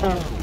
Oh.